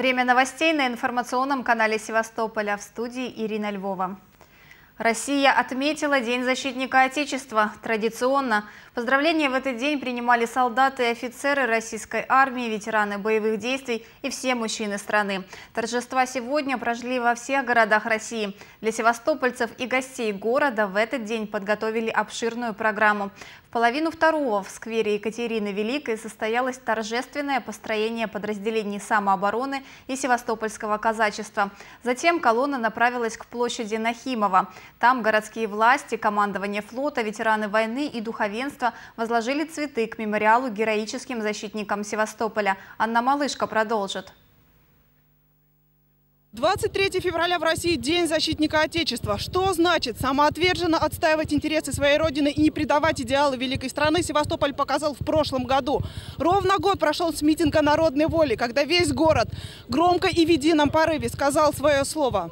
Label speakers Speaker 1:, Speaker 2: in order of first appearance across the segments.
Speaker 1: Время новостей на информационном канале Севастополя. В студии Ирина Львова. Россия отметила День защитника Отечества. Традиционно поздравления в этот день принимали солдаты и офицеры российской армии, ветераны боевых действий и все мужчины страны. Торжества сегодня прошли во всех городах России. Для севастопольцев и гостей города в этот день подготовили обширную программу. В половину второго в сквере Екатерины Великой состоялось торжественное построение подразделений самообороны и севастопольского казачества. Затем колонна направилась к площади Нахимова. Там городские власти, командование флота, ветераны войны и духовенство возложили цветы к мемориалу героическим защитникам Севастополя. Анна Малышка продолжит.
Speaker 2: 23 февраля в России – День защитника Отечества. Что значит самоотверженно отстаивать интересы своей родины и не предавать идеалы великой страны, Севастополь показал в прошлом году. Ровно год прошел с митинга народной воли, когда весь город громко и в едином порыве сказал свое слово.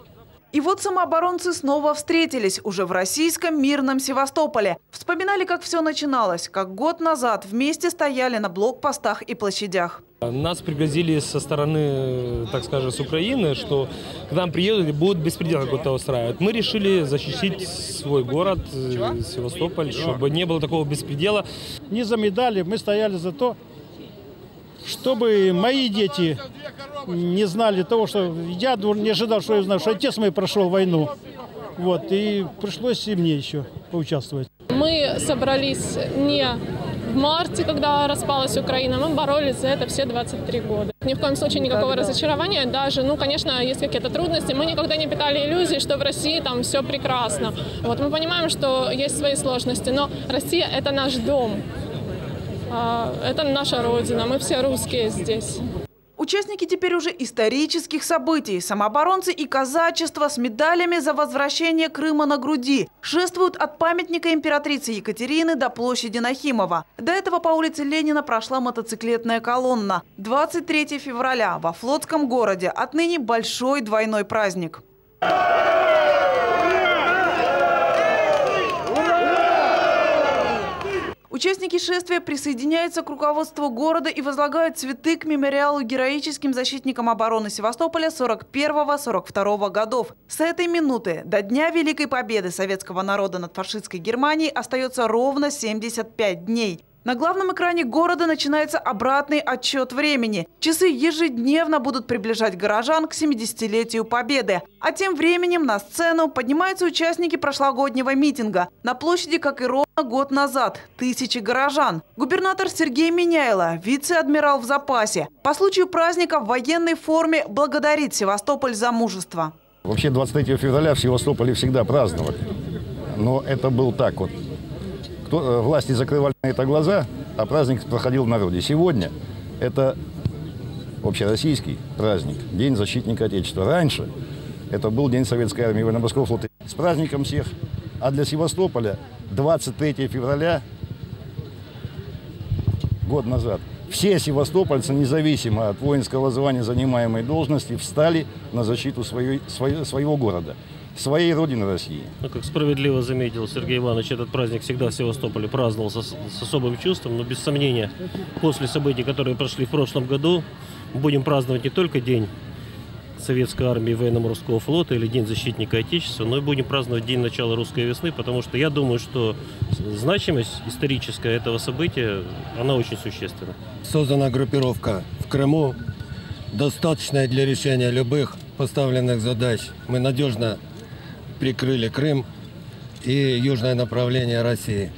Speaker 2: И вот самооборонцы снова встретились уже в российском мирном Севастополе. Вспоминали, как все начиналось, как год назад вместе стояли на блокпостах и площадях.
Speaker 3: Нас пригрозили со стороны, так скажем, с Украины, что к нам приедут и будут беспредел какой-то устраивать. Мы решили защитить свой город, э, Севастополь, чтобы не было такого беспредела.
Speaker 4: Не за медали, мы стояли за то, чтобы мои дети не знали того, что я не ожидал, что я знаю, что отец мой прошел войну. Вот, и пришлось и мне еще поучаствовать.
Speaker 5: Мы собрались не в марте, когда распалась Украина, мы боролись за это все 23 года. Ни в коем случае никакого Когда? разочарования, даже, ну, конечно, есть какие-то трудности. Мы никогда не питали иллюзий, что в России там все прекрасно. Вот мы понимаем, что есть свои сложности, но Россия – это наш дом. А, это наша родина, мы все русские здесь.
Speaker 2: Участники теперь уже исторических событий. Самооборонцы и казачество с медалями за возвращение Крыма на груди шествуют от памятника императрицы Екатерины до площади Нахимова. До этого по улице Ленина прошла мотоциклетная колонна. 23 февраля во Флотском городе отныне большой двойной праздник. Участники шествия присоединяются к руководству города и возлагают цветы к мемориалу героическим защитникам обороны Севастополя 41-42 годов. С этой минуты до Дня Великой Победы советского народа над фашистской Германией остается ровно 75 дней. На главном экране города начинается обратный отчет времени. Часы ежедневно будут приближать горожан к 70-летию Победы. А тем временем на сцену поднимаются участники прошлогоднего митинга. На площади, как и ровно год назад, тысячи горожан. Губернатор Сергей Меняйло, вице-адмирал в запасе, по случаю праздника в военной форме благодарит Севастополь за мужество.
Speaker 6: Вообще 23 февраля в Севастополе всегда праздновали. Но это был так вот кто, э, власти закрывали на это глаза, а праздник проходил в народе. Сегодня это общероссийский праздник, День защитника Отечества. Раньше это был День Советской армии военно-морского флота. С праздником всех. А для Севастополя 23 февраля, год назад, все севастопольцы, независимо от воинского звания занимаемой должности, встали на защиту своей, своего города своей родины России.
Speaker 3: Ну, как справедливо заметил Сергей Иванович, этот праздник всегда в Севастополе праздновался с, с особым чувством, но без сомнения, после событий, которые прошли в прошлом году, будем праздновать не только День Советской армии военно-морского флота или День защитника Отечества, но и будем праздновать День начала русской весны, потому что я думаю, что значимость историческая этого события, она очень существенна.
Speaker 7: Создана группировка в Крыму, достаточная для решения любых поставленных задач. Мы надежно прикрыли Крым и южное направление России.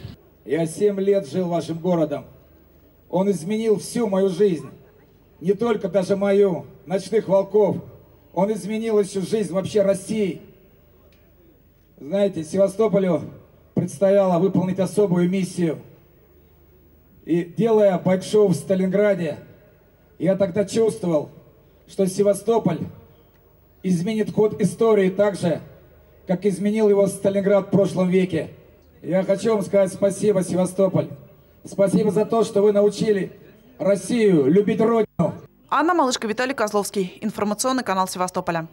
Speaker 8: Я семь лет жил вашим городом. Он изменил всю мою жизнь. Не только даже мою, ночных волков. Он изменил еще жизнь вообще России. Знаете, Севастополю предстояло выполнить особую миссию. И делая большого в Сталинграде, я тогда чувствовал, что Севастополь изменит ход истории так же, как изменил его Сталинград в прошлом веке. Я хочу вам сказать спасибо, Севастополь. Спасибо за то, что вы научили Россию любить Родину.
Speaker 2: Анна Малышка, Виталий Козловский. Информационный канал Севастополя.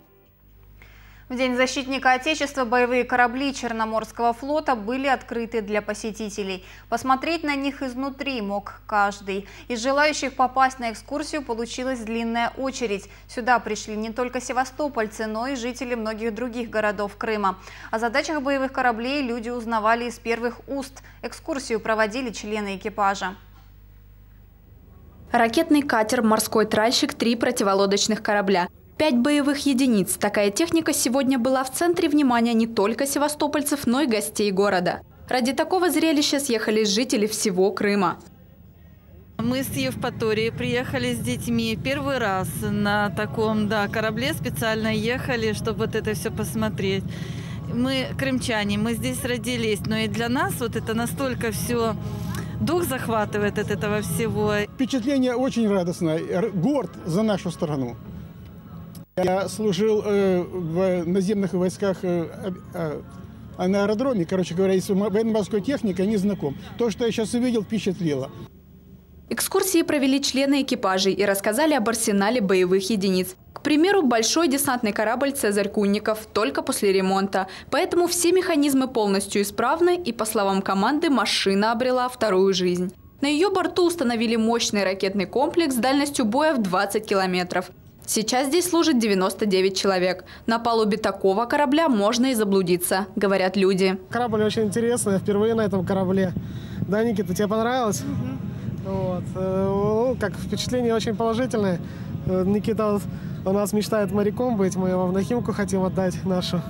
Speaker 1: В День защитника Отечества боевые корабли Черноморского флота были открыты для посетителей. Посмотреть на них изнутри мог каждый. Из желающих попасть на экскурсию получилась длинная очередь. Сюда пришли не только севастопольцы, но и жители многих других городов Крыма. О задачах боевых кораблей люди узнавали из первых уст. Экскурсию проводили члены экипажа.
Speaker 9: Ракетный катер «Морской тральщик», три противолодочных корабля. Пять боевых единиц. Такая техника сегодня была в центре внимания не только севастопольцев, но и гостей города. Ради такого зрелища съехались жители всего Крыма.
Speaker 10: Мы с Евпатории приехали с детьми первый раз на таком да, корабле, специально ехали, чтобы вот это все посмотреть. Мы крымчане, мы здесь родились, но и для нас вот это настолько все дух захватывает от этого всего.
Speaker 11: Впечатление очень радостное, горд за нашу страну. Я служил э, в наземных войсках э, э, на аэродроме, короче говоря, с военно-морской техникой не знаком. То, что я сейчас увидел, впечатлило.
Speaker 9: Экскурсии провели члены экипажей и рассказали об арсенале боевых единиц. К примеру, большой десантный корабль «Цезарь Кунников» только после ремонта. Поэтому все механизмы полностью исправны и, по словам команды, машина обрела вторую жизнь. На ее борту установили мощный ракетный комплекс с дальностью боя в 20 километров. Сейчас здесь служит 99 человек. На палубе такого корабля можно и заблудиться, говорят люди.
Speaker 12: Корабль очень интересный, я впервые на этом корабле. Да, Никита, тебе понравилось? Угу. Вот. Э, ну, как впечатление очень положительное. Э, Никита у нас мечтает моряком быть, мы его в Нахимку хотим отдать нашу.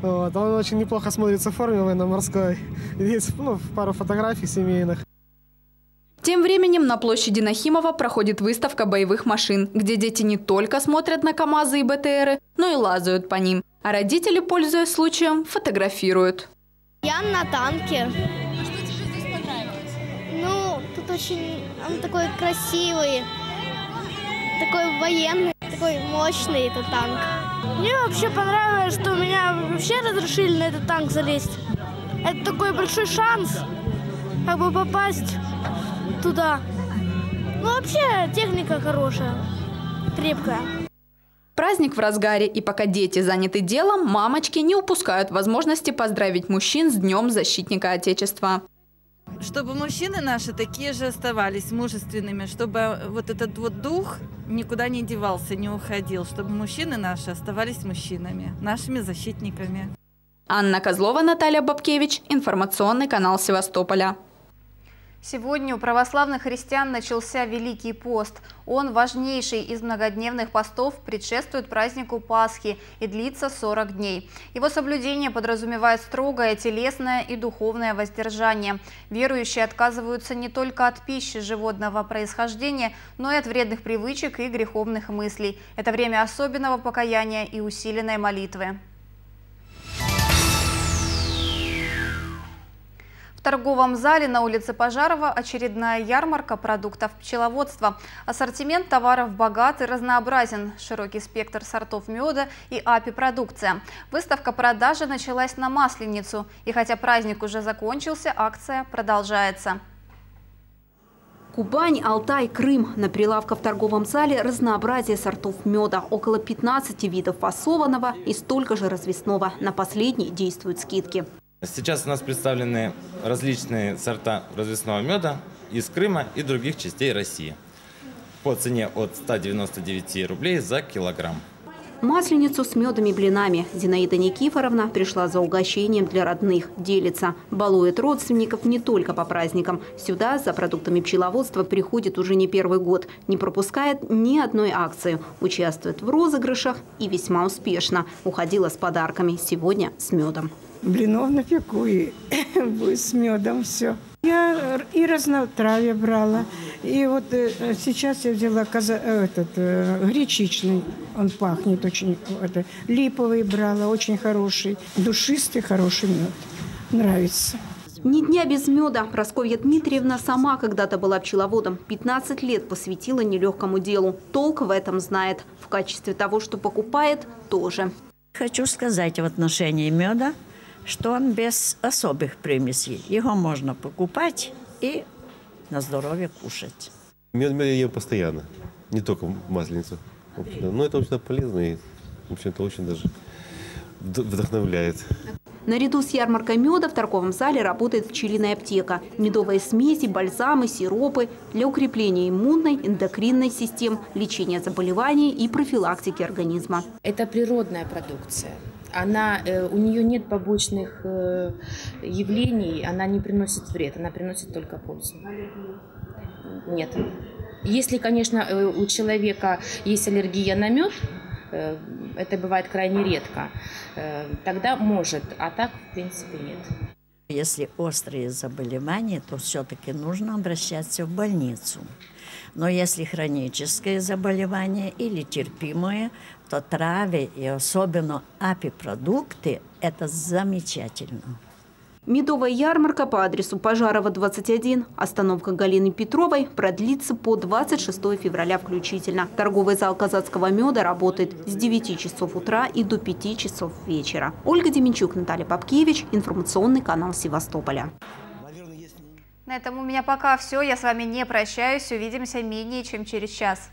Speaker 12: Вот. Он очень неплохо смотрится в форме военно-морской. Есть ну, пару фотографий семейных.
Speaker 9: Тем временем на площади Нахимова проходит выставка боевых машин, где дети не только смотрят на КАМАЗы и БТРы, но и лазают по ним. А родители, пользуясь случаем, фотографируют.
Speaker 13: Я на танке. А что тебе здесь понравилось? Ну, тут очень... Он такой красивый, такой военный, такой мощный этот танк.
Speaker 14: Мне вообще понравилось, что меня вообще разрешили на этот танк залезть. Это такой большой шанс, как бы попасть туда. Ну, вообще, техника хорошая, крепкая.
Speaker 9: Праздник в разгаре, и пока дети заняты делом, мамочки не упускают возможности поздравить мужчин с Днем защитника Отечества.
Speaker 10: Чтобы мужчины наши такие же оставались мужественными, чтобы вот этот вот дух никуда не девался, не уходил, чтобы мужчины наши оставались мужчинами, нашими защитниками.
Speaker 9: Анна Козлова, Наталья Бабкевич, информационный канал Севастополя.
Speaker 1: Сегодня у православных христиан начался Великий пост. Он важнейший из многодневных постов, предшествует празднику Пасхи и длится 40 дней. Его соблюдение подразумевает строгое телесное и духовное воздержание. Верующие отказываются не только от пищи животного происхождения, но и от вредных привычек и греховных мыслей. Это время особенного покаяния и усиленной молитвы. В торговом зале на улице Пожарова очередная ярмарка продуктов пчеловодства. Ассортимент товаров богат и разнообразен. Широкий спектр сортов меда и апи-продукция. Выставка продажи началась на Масленицу. И хотя праздник уже закончился, акция продолжается.
Speaker 9: Кубань, Алтай, Крым. На прилавках в торговом зале разнообразие сортов меда. Около 15 видов фасованного и столько же развесного. На последний действуют скидки.
Speaker 15: Сейчас у нас представлены различные сорта развесного меда из Крыма и других частей России по цене от 199 рублей за килограмм.
Speaker 9: Масленицу с медом и блинами Зинаида Никифоровна пришла за угощением для родных. Делится. Балует родственников не только по праздникам. Сюда за продуктами пчеловодства приходит уже не первый год. Не пропускает ни одной акции. Участвует в розыгрышах и весьма успешно. Уходила с подарками. Сегодня с медом
Speaker 16: блинов напеку и с медом все. Я и разнотравье брала. И вот э, сейчас я взяла каза, э, этот, э, гречичный. Он пахнет очень. Это, липовый брала, очень хороший. Душистый, хороший мед. Нравится.
Speaker 9: Ни дня без меда. Просковья Дмитриевна сама когда-то была пчеловодом. 15 лет посвятила нелегкому делу. Толк в этом знает. В качестве того, что покупает, тоже.
Speaker 17: Хочу сказать в отношении меда – что он без особых примесей. Его можно покупать и на здоровье кушать.
Speaker 18: Мед, мед я ем постоянно, не только в масленицу. Но ну, это очень полезно и, в общем-то, очень даже вдохновляет.
Speaker 19: Наряду с ярмаркой меда в торговом зале работает пчелиная аптека. Медовые смеси, бальзамы, сиропы для укрепления иммунной, эндокринной систем, лечения заболеваний и профилактики организма.
Speaker 20: Это природная продукция. Она, э, у нее нет побочных э, явлений, она не приносит вред, она приносит только пользу. Нет. Если, конечно, э, у человека есть аллергия на мед, Э, это бывает крайне редко, э, тогда может, а так, в принципе, нет.
Speaker 17: Если острые заболевания, то все-таки нужно обращаться в больницу. Но если хроническое заболевание или терпимое, то травы и особенно апипродукты – это замечательно.
Speaker 19: Медовая ярмарка по адресу Пожарова, 21. Остановка Галины Петровой продлится по 26 февраля включительно. Торговый зал казацкого меда работает с 9 часов утра и до 5 часов вечера. Ольга Деменчук, Наталья Попкевич. Информационный канал Севастополя.
Speaker 1: На этом у меня пока все. Я с вами не прощаюсь. Увидимся менее чем через час.